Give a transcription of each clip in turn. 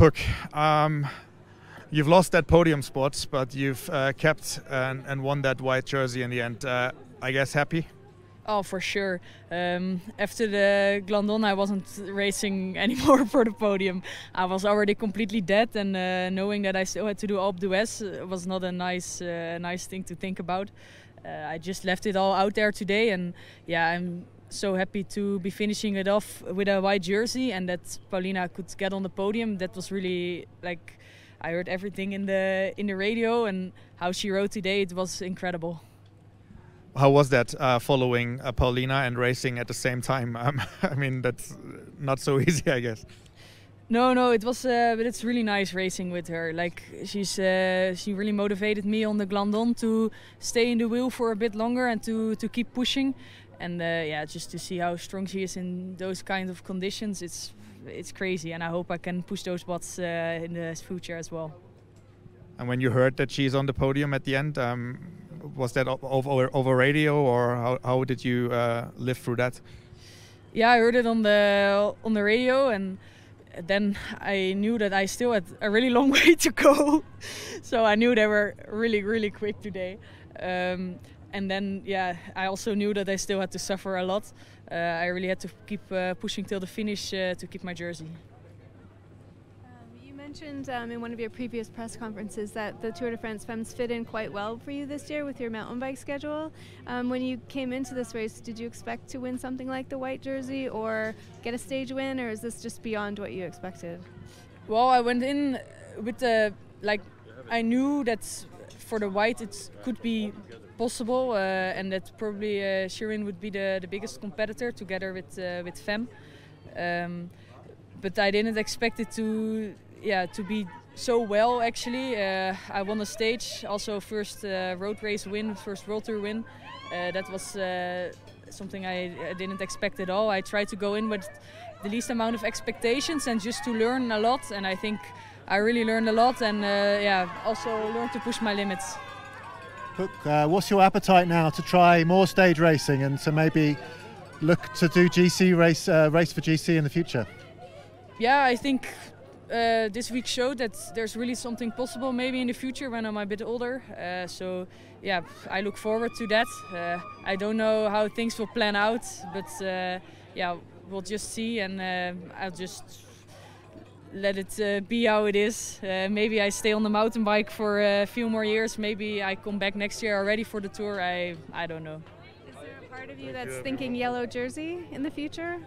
Puck. Um, you've lost that podium spot, but you've uh, kept and, and, won that white jersey in the end. Uh, I guess happy. Oh, for sure. Um, after the Glandon, I wasn't racing anymore for the podium. I was already completely dead, and uh, knowing that I still had to do Alpe d'Huez was not a nice, uh, nice thing to think about. Uh, I just left it all out there today, and yeah, I'm so happy to be finishing it off with a white jersey, and that Pauliena could get on the podium. That was really like I heard everything in the in the radio, and how she rode today. It was incredible how was that uh, following uh, Pauliena and racing at the same time? Um, I mean, that's not so easy, I guess. No, no, it was, uh, but it's really nice racing with her. Like she's, uh, she really motivated me on the Glandon to stay in the wheel for a bit longer and to to keep pushing. And uh, yeah, just to see how strong she is in those kind of conditions, it's it's crazy. And I hope I can push those bots uh, in the future as well. And when you heard that she's on the podium at the end, um, was that over over radio or how, how did you uh, live through that? Yeah, I heard it on the on the radio and then I knew that I still had a really long way to go. so I knew they were really really quick today. Um, and then yeah, I also knew that I still had to suffer a lot. Uh, I really had to keep uh, pushing till the finish uh, to keep my jersey You mentioned um, in one of your previous press conferences that the Tour de France Femmes fit in quite well for you this year with your mountain bike schedule. Um, when you came into this race, did you expect to win something like the white jersey or get a stage win, or is this just beyond what you expected? Well, I went in with the like I knew that for the white it could be possible, uh, and that probably uh, Shirin would be the, the biggest competitor together with uh, with Fem. Um, but I didn't expect it to yeah to be so well actually. Uh, I won a stage, also first road race win, first World Tour win. That was something I, I, didn't expect at all. I tried to go in with the least amount of expectations and just to learn a lot. And I think I really learned a lot and uh, yeah, also learned to push my limits. Uh, what's your appetite now to try more stage racing and to maybe look to do GC race race for GC in the future? Yeah, I think uh, this week showed that there's really something possible maybe in the future when I'm a bit older. Uh, so yeah, I look forward to that. Uh, I don't know how things will plan out, but uh, yeah, we'll just see and uh, I'll just let it uh, be how it is. maybe I stay on the mountain bike for a few more years. Maybe I come back next year already for the tour. I I don't know. Is there a part of you that's thinking yellow jersey in the future?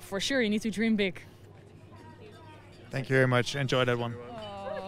For sure, you need to dream big. Thank you very much. Enjoy that one.